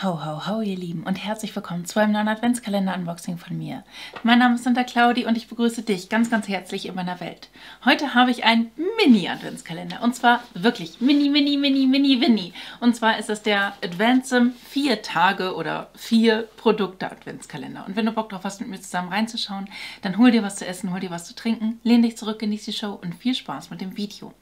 Ho, ho, ho, ihr Lieben und herzlich willkommen zu einem neuen Adventskalender-Unboxing von mir. Mein Name ist Santa Claudi und ich begrüße dich ganz, ganz herzlich in meiner Welt. Heute habe ich einen Mini-Adventskalender und zwar wirklich mini, mini, mini, mini, mini. Und zwar ist es der Advancem 4 Tage oder 4 Produkte Adventskalender. Und wenn du Bock drauf hast, mit mir zusammen reinzuschauen, dann hol dir was zu essen, hol dir was zu trinken, lehn dich zurück, genieß die Show und viel Spaß mit dem Video.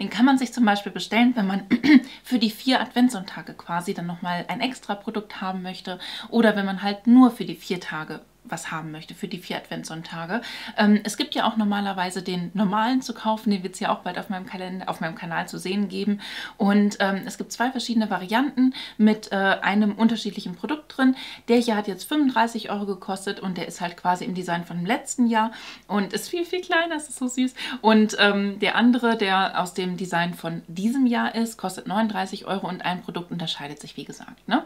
Den kann man sich zum Beispiel bestellen, wenn man für die vier Adventssonntage quasi dann nochmal ein extra Produkt haben möchte oder wenn man halt nur für die vier Tage was haben möchte für die vier Adventssonntage. Ähm, es gibt ja auch normalerweise den normalen zu kaufen, den wird es ja auch bald auf meinem, Kalender, auf meinem Kanal zu sehen geben. Und ähm, es gibt zwei verschiedene Varianten mit äh, einem unterschiedlichen Produkt drin. Der hier hat jetzt 35 Euro gekostet und der ist halt quasi im Design von dem letzten Jahr und ist viel, viel kleiner, das ist so süß. Und ähm, der andere, der aus dem Design von diesem Jahr ist, kostet 39 Euro und ein Produkt unterscheidet sich, wie gesagt. Ne?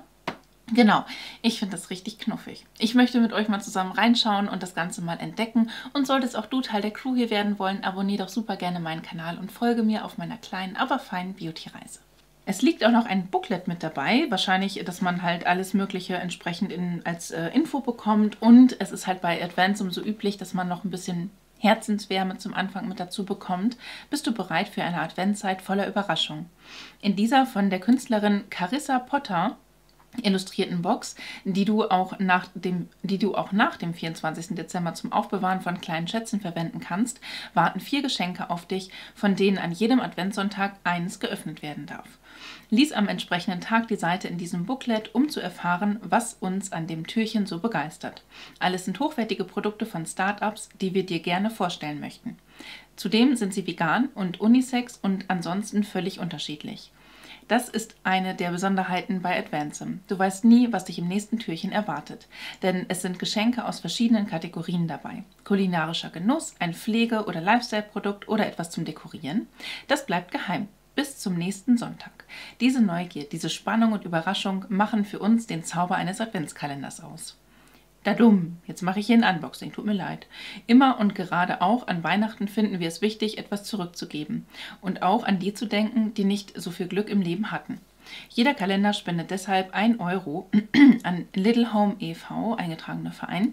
Genau, ich finde das richtig knuffig. Ich möchte mit euch mal zusammen reinschauen und das Ganze mal entdecken. Und solltest auch du Teil der Crew hier werden wollen, abonniere doch super gerne meinen Kanal und folge mir auf meiner kleinen, aber feinen Beauty-Reise. Es liegt auch noch ein Booklet mit dabei, wahrscheinlich, dass man halt alles Mögliche entsprechend in, als äh, Info bekommt. Und es ist halt bei Advancem so üblich, dass man noch ein bisschen Herzenswärme zum Anfang mit dazu bekommt, bist du bereit für eine Adventszeit voller Überraschung. In dieser von der Künstlerin Carissa Potter illustrierten Box, die du auch nach dem, die du auch nach dem 24. Dezember zum Aufbewahren von kleinen Schätzen verwenden kannst, warten vier Geschenke auf dich, von denen an jedem Adventssonntag eines geöffnet werden darf. Lies am entsprechenden Tag die Seite in diesem Booklet, um zu erfahren, was uns an dem Türchen so begeistert. Alles sind hochwertige Produkte von Startups, die wir dir gerne vorstellen möchten. Zudem sind sie vegan und unisex und ansonsten völlig unterschiedlich. Das ist eine der Besonderheiten bei Advancem. Du weißt nie, was dich im nächsten Türchen erwartet, denn es sind Geschenke aus verschiedenen Kategorien dabei. Kulinarischer Genuss, ein Pflege- oder Lifestyle-Produkt oder etwas zum Dekorieren. Das bleibt geheim bis zum nächsten Sonntag. Diese Neugier, diese Spannung und Überraschung machen für uns den Zauber eines Adventskalenders aus. Da dumm, jetzt mache ich hier ein Unboxing, tut mir leid. Immer und gerade auch an Weihnachten finden wir es wichtig, etwas zurückzugeben. Und auch an die zu denken, die nicht so viel Glück im Leben hatten. Jeder Kalender spendet deshalb 1 Euro an Little Home e.V., eingetragener Verein.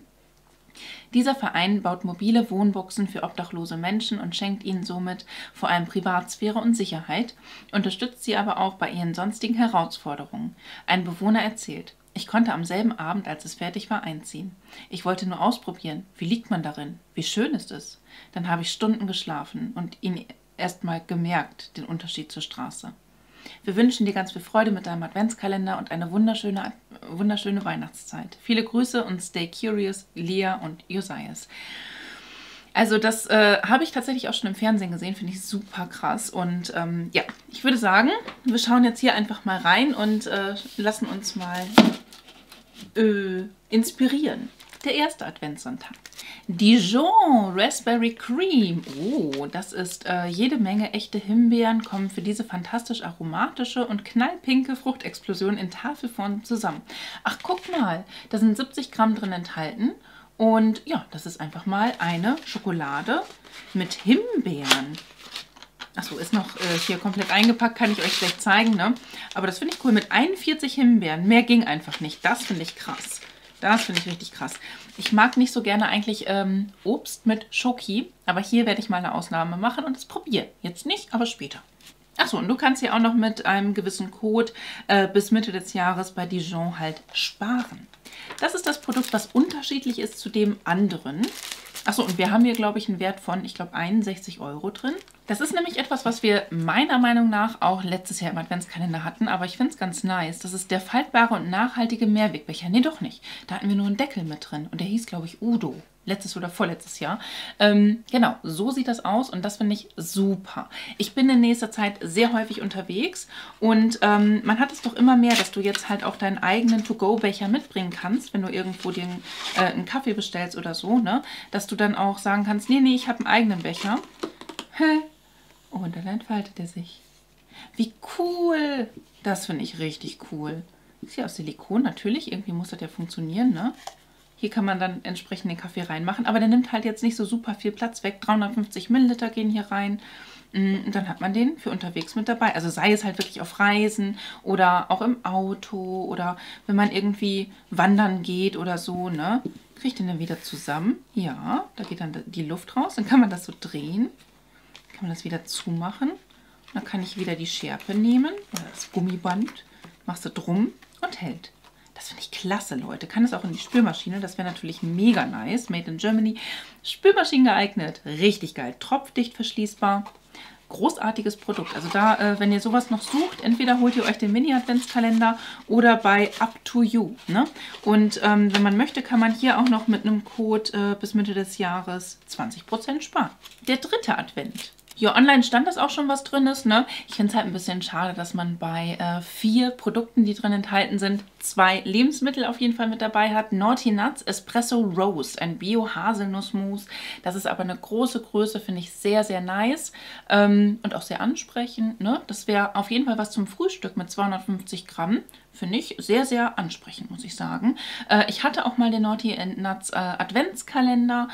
Dieser Verein baut mobile Wohnboxen für obdachlose Menschen und schenkt ihnen somit vor allem Privatsphäre und Sicherheit, unterstützt sie aber auch bei ihren sonstigen Herausforderungen. Ein Bewohner erzählt, ich konnte am selben Abend, als es fertig war, einziehen. Ich wollte nur ausprobieren, wie liegt man darin, wie schön ist es. Dann habe ich Stunden geschlafen und ihn erst mal gemerkt, den Unterschied zur Straße. Wir wünschen dir ganz viel Freude mit deinem Adventskalender und eine wunderschöne, wunderschöne Weihnachtszeit. Viele Grüße und stay curious, Lea und Josias. Also das äh, habe ich tatsächlich auch schon im Fernsehen gesehen, finde ich super krass. Und ähm, ja, ich würde sagen, wir schauen jetzt hier einfach mal rein und äh, lassen uns mal äh, inspirieren. Der erste Adventssonntag. Dijon Raspberry Cream. Oh, das ist äh, jede Menge echte Himbeeren, kommen für diese fantastisch aromatische und knallpinke Fruchtexplosion in Tafelform zusammen. Ach, guck mal, da sind 70 Gramm drin enthalten. Und ja, das ist einfach mal eine Schokolade mit Himbeeren. Achso, ist noch äh, hier komplett eingepackt, kann ich euch gleich zeigen, ne? Aber das finde ich cool. Mit 41 Himbeeren. Mehr ging einfach nicht. Das finde ich krass. Das finde ich richtig krass. Ich mag nicht so gerne eigentlich ähm, Obst mit Schoki, aber hier werde ich mal eine Ausnahme machen und es probieren. Jetzt nicht, aber später. Achso, und du kannst hier auch noch mit einem gewissen Code äh, bis Mitte des Jahres bei Dijon halt sparen. Das ist das Produkt, was unterschiedlich ist zu dem anderen. Achso, und wir haben hier, glaube ich, einen Wert von, ich glaube, 61 Euro drin. Das ist nämlich etwas, was wir meiner Meinung nach auch letztes Jahr im Adventskalender hatten, aber ich finde es ganz nice. Das ist der faltbare und nachhaltige Mehrwegbecher. Nee, doch nicht. Da hatten wir nur einen Deckel mit drin und der hieß, glaube ich, Udo letztes oder vorletztes Jahr. Ähm, genau, so sieht das aus und das finde ich super. Ich bin in nächster Zeit sehr häufig unterwegs und ähm, man hat es doch immer mehr, dass du jetzt halt auch deinen eigenen To-Go-Becher mitbringen kannst, wenn du irgendwo den, äh, einen Kaffee bestellst oder so, ne? Dass du dann auch sagen kannst, nee, nee, ich habe einen eigenen Becher. Und dann entfaltet er sich. Wie cool! Das finde ich richtig cool. Ist ja aus Silikon, natürlich. Irgendwie muss das ja funktionieren, ne? Hier kann man dann entsprechend den Kaffee reinmachen. Aber der nimmt halt jetzt nicht so super viel Platz weg. 350 Milliliter gehen hier rein. Mm, und dann hat man den für unterwegs mit dabei. Also sei es halt wirklich auf Reisen oder auch im Auto oder wenn man irgendwie wandern geht oder so, ne? Kriegt den dann wieder zusammen. Ja, da geht dann die Luft raus. Dann kann man das so drehen. Kann man das wieder zumachen. Dann kann ich wieder die Schärpe nehmen oder das Gummiband. Machst du drum und hält. Das finde ich klasse, Leute. Kann es auch in die Spülmaschine. Das wäre natürlich mega nice. Made in Germany. Spülmaschinen geeignet. Richtig geil. Tropfdicht verschließbar großartiges Produkt. Also da, äh, wenn ihr sowas noch sucht, entweder holt ihr euch den Mini-Adventskalender oder bei Up to You. Ne? Und ähm, wenn man möchte, kann man hier auch noch mit einem Code äh, bis Mitte des Jahres 20% sparen. Der dritte Advent. Ja, online stand das auch schon, was drin ist. Ne? Ich finde es halt ein bisschen schade, dass man bei äh, vier Produkten, die drin enthalten sind, zwei Lebensmittel auf jeden Fall mit dabei hat. Naughty Nuts Espresso Rose, ein Bio-Haselnussmus. Das ist aber eine große Größe, finde ich sehr, sehr nice ähm, und auch sehr ansprechend. Ne? Das wäre auf jeden Fall was zum Frühstück mit 250 Gramm. Finde ich sehr, sehr ansprechend, muss ich sagen. Äh, ich hatte auch mal den Naughty Nuts äh, Adventskalender.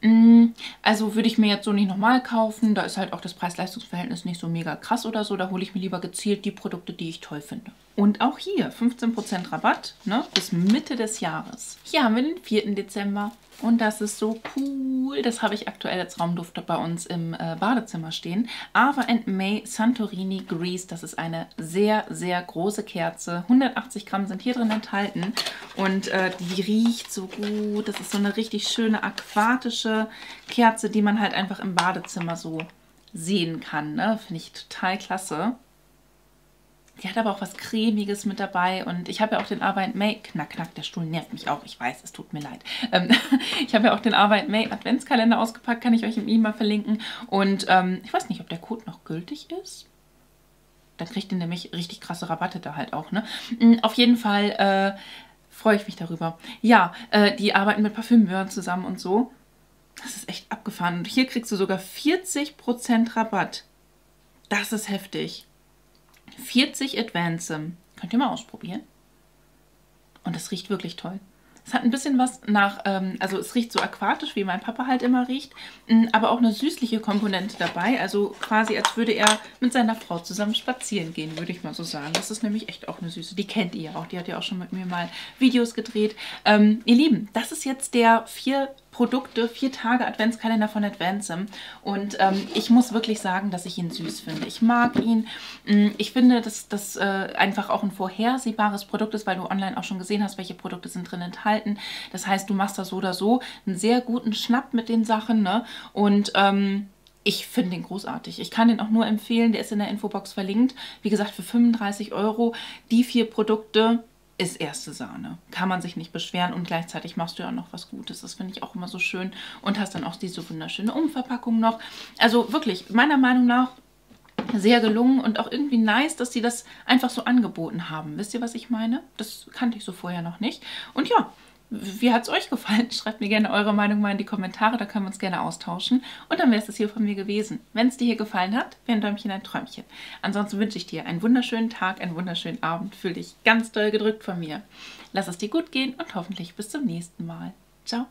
Mm, also würde ich mir jetzt so nicht nochmal kaufen. Da ist halt auch das Preis-Leistungs-Verhältnis nicht so mega krass oder so. Da hole ich mir lieber gezielt die Produkte, die ich toll finde. Und auch hier 15% Rabatt ne, bis Mitte des Jahres. Hier haben wir den 4. Dezember. Und das ist so cool. Das habe ich aktuell als Raumduft bei uns im äh, Badezimmer stehen. Ava and May Santorini Grease. Das ist eine sehr, sehr große Kerze. 180 Gramm sind hier drin enthalten. Und äh, die riecht so gut. Das ist so eine richtig schöne aquatische Kerze, die man halt einfach im Badezimmer so sehen kann. Ne? Finde ich total klasse. Die hat aber auch was Cremiges mit dabei und ich habe ja auch den Arbeit May, knack, knack, der Stuhl nervt mich auch, ich weiß, es tut mir leid. Ähm, ich habe ja auch den Arbeit May Adventskalender ausgepackt, kann ich euch im E-Mail verlinken und ähm, ich weiß nicht, ob der Code noch gültig ist. Dann kriegt ihr nämlich richtig krasse Rabatte da halt auch, ne? Mm, auf jeden Fall äh, freue ich mich darüber. Ja, äh, die arbeiten mit Parfümmeuren zusammen und so. Das ist echt abgefahren. Und hier kriegst du sogar 40% Rabatt. Das ist heftig. 40 Advancem. Könnt ihr mal ausprobieren. Und es riecht wirklich toll. Es hat ein bisschen was nach, ähm, also es riecht so aquatisch, wie mein Papa halt immer riecht, mm, aber auch eine süßliche Komponente dabei. Also quasi, als würde er mit seiner Frau zusammen spazieren gehen, würde ich mal so sagen. Das ist nämlich echt auch eine Süße. Die kennt ihr ja auch. Die hat ja auch schon mit mir mal Videos gedreht. Ähm, ihr Lieben, das ist jetzt der vier Produkte, vier Tage Adventskalender von Advancem. Und ähm, ich muss wirklich sagen, dass ich ihn süß finde. Ich mag ihn. Mm, ich finde, dass das äh, einfach auch ein vorhersehbares Produkt ist, weil du online auch schon gesehen hast, welche Produkte sind drin enthalten. Das heißt, du machst da so oder so einen sehr guten Schnapp mit den Sachen. Ne? Und ähm, ich finde den großartig. Ich kann den auch nur empfehlen. Der ist in der Infobox verlinkt. Wie gesagt, für 35 Euro die vier Produkte ist erste Sahne. Kann man sich nicht beschweren und gleichzeitig machst du ja noch was Gutes. Das finde ich auch immer so schön und hast dann auch diese wunderschöne Umverpackung noch. Also wirklich, meiner Meinung nach sehr gelungen und auch irgendwie nice, dass sie das einfach so angeboten haben. Wisst ihr, was ich meine? Das kannte ich so vorher noch nicht. Und ja, wie hat es euch gefallen? Schreibt mir gerne eure Meinung mal in die Kommentare, da können wir uns gerne austauschen. Und dann wäre es das hier von mir gewesen. Wenn es dir hier gefallen hat, wäre ein Däumchen ein Träumchen. Ansonsten wünsche ich dir einen wunderschönen Tag, einen wunderschönen Abend. Fühl dich ganz doll gedrückt von mir. Lass es dir gut gehen und hoffentlich bis zum nächsten Mal. Ciao.